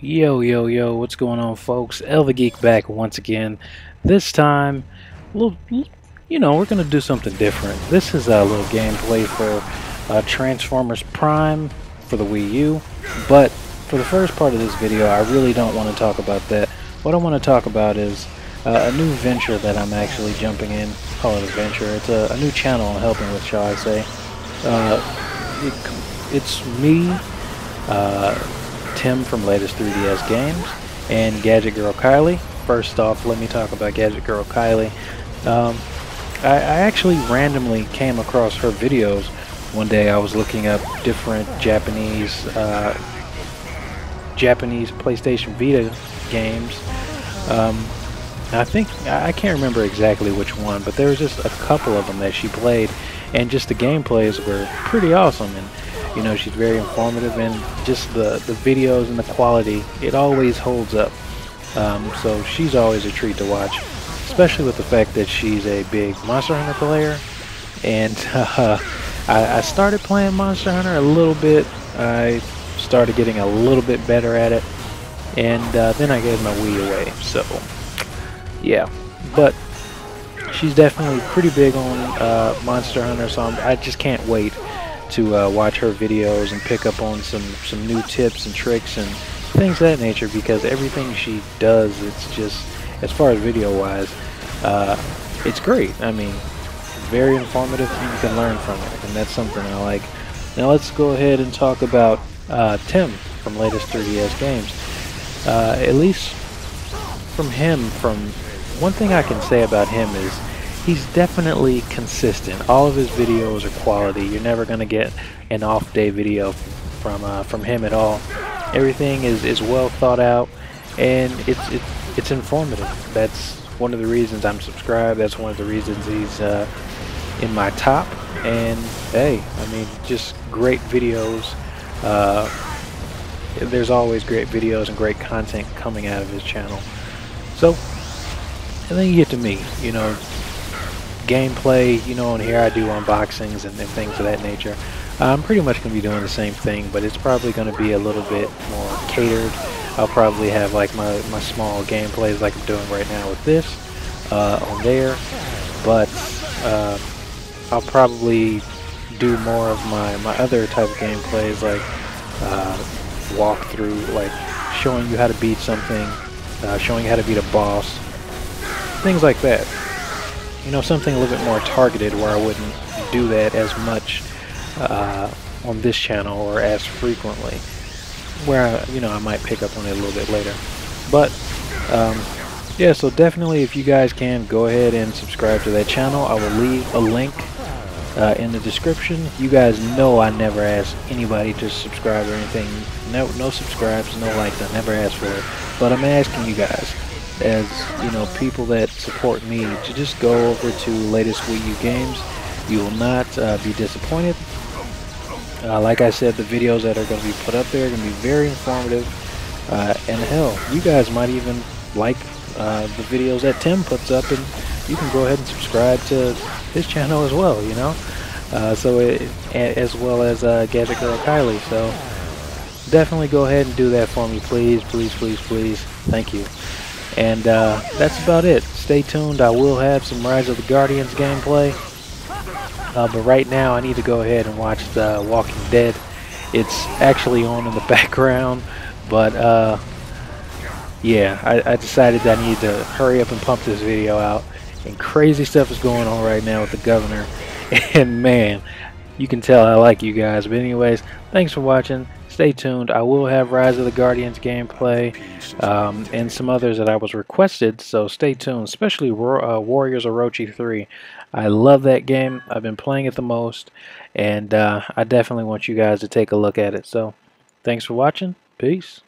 Yo, yo, yo, what's going on, folks? EL the Geek back once again. This time, little, you know, we're going to do something different. This is a little gameplay for uh, Transformers Prime for the Wii U, but for the first part of this video, I really don't want to talk about that. What I want to talk about is uh, a new venture that I'm actually jumping in. Call it a venture. It's a, a new channel I'm helping with, shall I say. Uh, it, it's me, uh, Tim from Latest 3DS Games, and Gadget Girl Kylie. First off, let me talk about Gadget Girl Kylie. Um, I, I actually randomly came across her videos one day. I was looking up different Japanese uh, Japanese PlayStation Vita games. Um, I think I can't remember exactly which one, but there was just a couple of them that she played, and just the gameplays were pretty awesome. And you know, she's very informative and just the, the videos and the quality, it always holds up. Um, so she's always a treat to watch, especially with the fact that she's a big Monster Hunter player. And uh, I, I started playing Monster Hunter a little bit. I started getting a little bit better at it. And uh, then I gave my Wii away. So, yeah. But she's definitely pretty big on uh, Monster Hunter, so I'm, I just can't wait to uh, watch her videos and pick up on some some new tips and tricks and things of that nature because everything she does it's just as far as video wise uh, it's great. I mean very informative you can learn from it and that's something I like. Now let's go ahead and talk about uh, Tim from latest 3DS games. Uh, at least from him from one thing I can say about him is he's definitely consistent. All of his videos are quality. You're never going to get an off day video from uh, from him at all. Everything is, is well thought out and it's, it's it's informative. That's one of the reasons I'm subscribed. That's one of the reasons he's uh, in my top. And hey, I mean, just great videos. Uh, there's always great videos and great content coming out of his channel. So, and then you get to me, you know, gameplay, you know, and here I do unboxings and, things of that nature. I'm pretty much going to be doing the same thing, but it's probably going to be a little bit more catered. I'll probably have like my, my small gameplays like I'm doing right now with this uh, on there, but uh, I'll probably do more of my, my other type of gameplays like uh, walk through, like showing you how to beat something, uh, showing you how to beat a boss, things like that you know, something a little bit more targeted where I wouldn't do that as much uh, on this channel or as frequently. Where, I, you know, I might pick up on it a little bit later. But, um, yeah, so definitely if you guys can, go ahead and subscribe to that channel. I will leave a link uh, in the description. You guys know I never ask anybody to subscribe or anything. No, no subscribes, no likes. I never ask for it. But I'm asking you guys as you know people that support me to just go over to latest Wii U games. You will not uh, be disappointed. Uh, like I said, the videos that are going to be put up there are going to be very informative. Uh, and hell, you guys might even like uh, the videos that Tim puts up, and you can go ahead and subscribe to his channel as well. You know, uh, so it, as well as uh, Gadget Girl Kylie. So definitely go ahead and do that for me, please, please, please, please. Thank you. And uh, that's about it. Stay tuned. I will have some Rise of the Guardians gameplay. Uh, but right now, I need to go ahead and watch The Walking Dead. It's actually on in the background. But uh, yeah, I, I decided that I need to hurry up and pump this video out. And crazy stuff is going on right now with the governor. And man, you can tell I like you guys. But anyways, thanks for watching stay tuned. I will have Rise of the Guardians gameplay um, and some others that I was requested, so stay tuned, especially uh, Warriors Orochi 3. I love that game. I've been playing it the most, and uh, I definitely want you guys to take a look at it. So, thanks for watching. Peace.